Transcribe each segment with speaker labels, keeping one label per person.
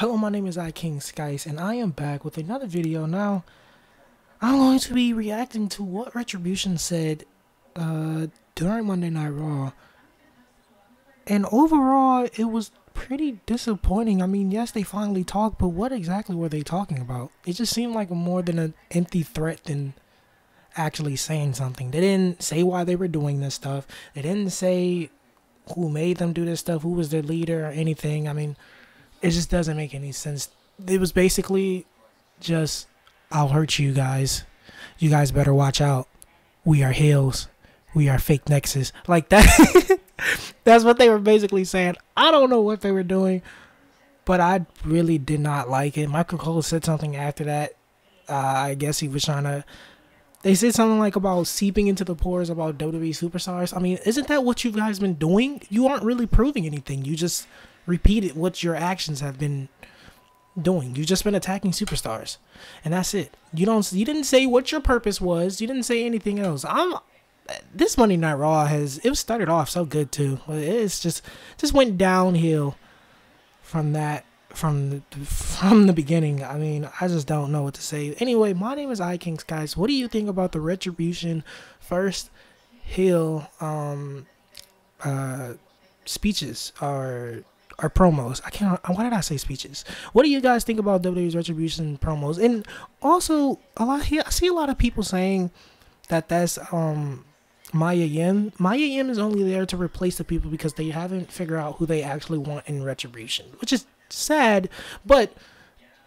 Speaker 1: Hello, my name is IKingSkice, and I am back with another video. Now, I'm going to be reacting to what Retribution said uh, during Monday Night Raw. And overall, it was pretty disappointing. I mean, yes, they finally talked, but what exactly were they talking about? It just seemed like more than an empty threat than actually saying something. They didn't say why they were doing this stuff. They didn't say who made them do this stuff, who was their leader, or anything. I mean, it just doesn't make any sense. It was basically just, I'll hurt you guys. You guys better watch out. We are heels. We are fake nexus. Like that. That's what they were basically saying. I don't know what they were doing, but I really did not like it. Michael Cole said something after that. Uh, I guess he was trying to. They said something like about seeping into the pores about WWE superstars. I mean, isn't that what you guys been doing? You aren't really proving anything. You just repeated what your actions have been doing. You've just been attacking superstars, and that's it. You don't. You didn't say what your purpose was. You didn't say anything else. I'm. This Monday Night Raw has it started off so good too. It's just just went downhill from that from the, from the beginning. I mean, I just don't know what to say. Anyway, my name is IKingSkice. What do you think about the Retribution first heel um uh speeches or or promos. I can't. Why did I say speeches? What do you guys think about WWE's Retribution promos? And also, a lot here, I see a lot of people saying that that's um Mia Yim. Mia Yim is only there to replace the people because they haven't figured out who they actually want in Retribution, which is sad, but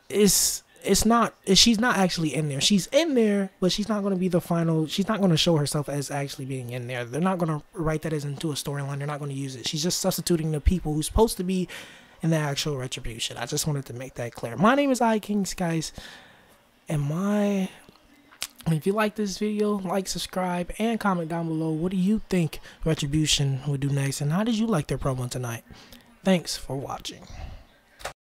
Speaker 1: it's it's not she's not actually in there. She's in there but she's not going to be the final she's not going to show herself as actually being in there. They're not going to write that as into a storyline. They're not going to use it. She's just substituting the people who's supposed to be in the actual retribution. I just wanted to make that clear. My name is IKingSkice. And my if you like this video like subscribe and comment down below what do you think retribution would do next? And how did you like their promo tonight? Thanks for watching